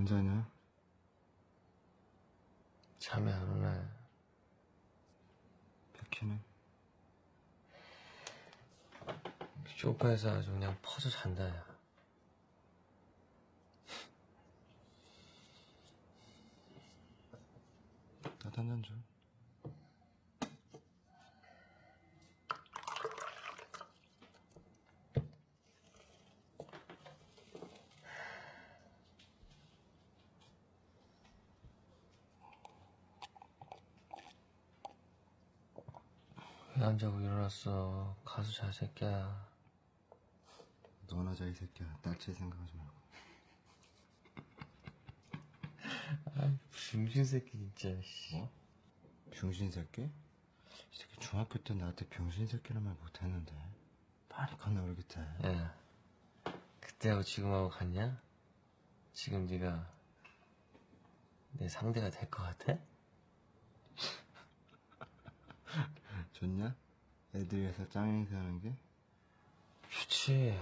안 자냐? 잠이 안 오네. 백희는? 쇼파에서 아주 그냥 퍼져 잔다, 야. 나도 한잔 줘. 안 자고 일어났어? 가서 자, 새끼야. 너나 자, 이 새끼야. 날짜 생각하지 말고. 아이, 중신 새끼, 진짜, 씨. 뭐? 병신 새끼? 이 새끼 중학교 때 나한테 병신 새끼란 말 못했는데. 많이 컸나 모르겠다. 야, 그때하고 지금하고 같냐? 지금 네가 내 상대가 될 것 같아? 좋냐? 애들 위해서 짱 행세하는 게? 좋지.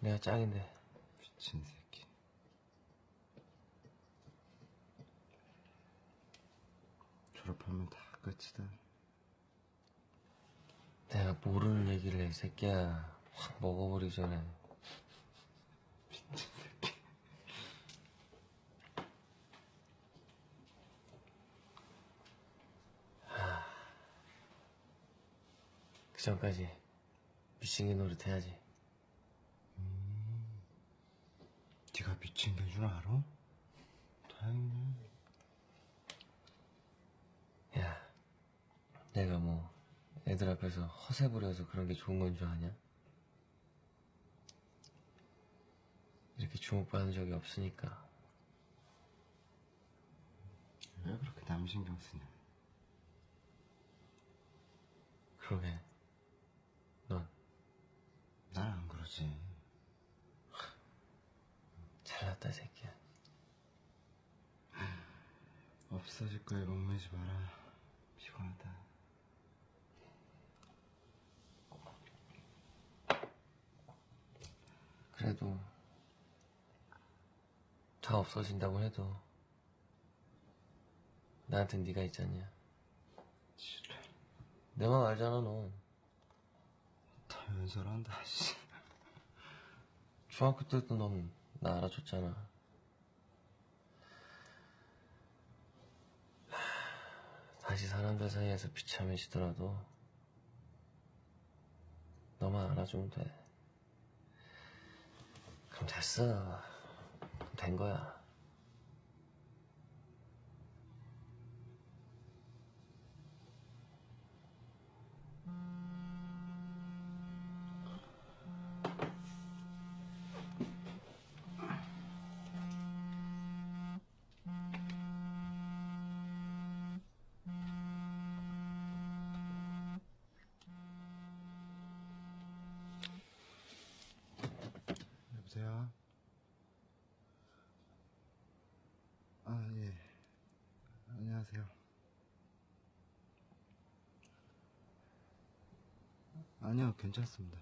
내가 짱인데. 미친 새끼. 졸업하면 다 끝이다. 내가 모르는 얘기를 해, 이 새끼야. 확 먹어버리기 전에. 미친 새끼. 그 전까지 미친개 노릇 해야지. 네가 미친 게줄 알아? 다행이네. 야, 내가 뭐 애들 앞에서 허세 부려서 그런 게 좋은 건 줄 아냐? 이렇게 주목받은 적이 없으니까. 왜 그렇게 남 신경 쓰냐? 그러게. 넌 그러지. 잘났다, 이 새끼야. 없어질 거에 목매지 마라. 피곤하다. 그래도 다 없어진다고 해도 나한텐 네가 있잖냐. 내 맘 알잖아, 너. 다 연설한다, 씨. 중학교 때도 넌 나 알아줬잖아. 하, 다시 사람들 사이에서 비참해지더라도 너만 알아주면 돼. 그럼 됐어. 그럼 된 거야. 아니요, 괜찮습니다.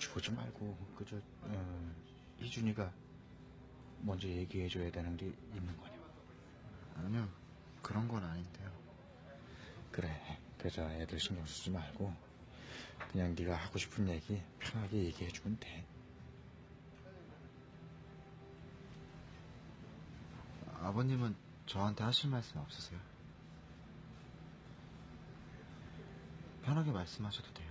눈치 보지 말고 그저 어, 희준이가 먼저 얘기해줘야 되는 게 있는 거냐? 아니요, 그런 건 아닌데요. 그래. 그저 애들 신경 쓰지 말고 그냥 네가 하고 싶은 얘기 편하게 얘기해주면 돼. 아버님은 저한테 하실 말씀 없으세요? 편하게 말씀하셔도 돼요.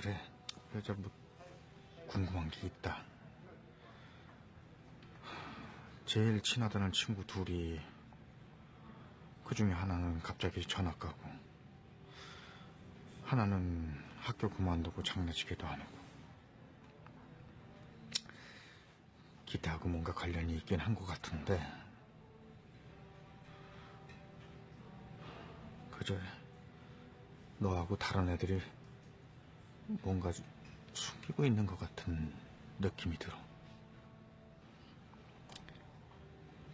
그래. 그저 뭐 궁금한 게 있다. 제일 친하다는 친구 둘이 그 중에 하나는 갑자기 전학 가고 하나는 학교 그만두고 장례식에도 안 오고 기대하고 뭔가 관련이 있긴 한 것 같은데 그저 너하고 다른 애들이 뭔가 숨기고 있는 것 같은 느낌이 들어.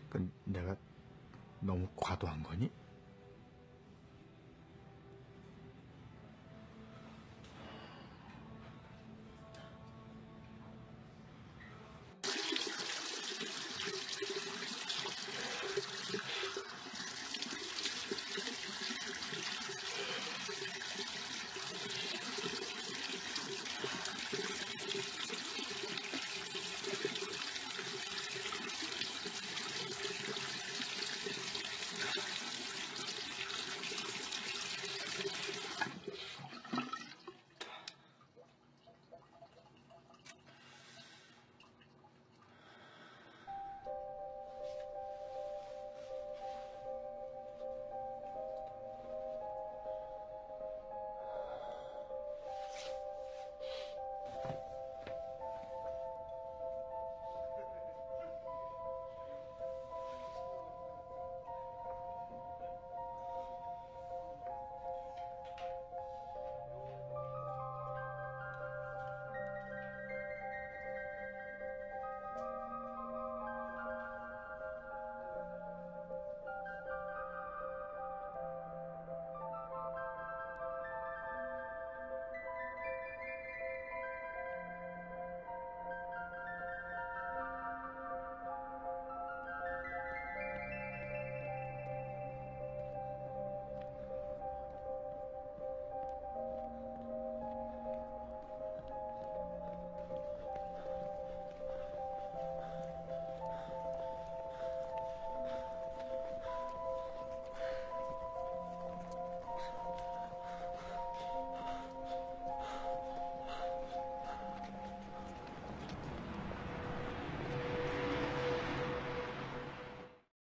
그 내가 너무 과도한 거니?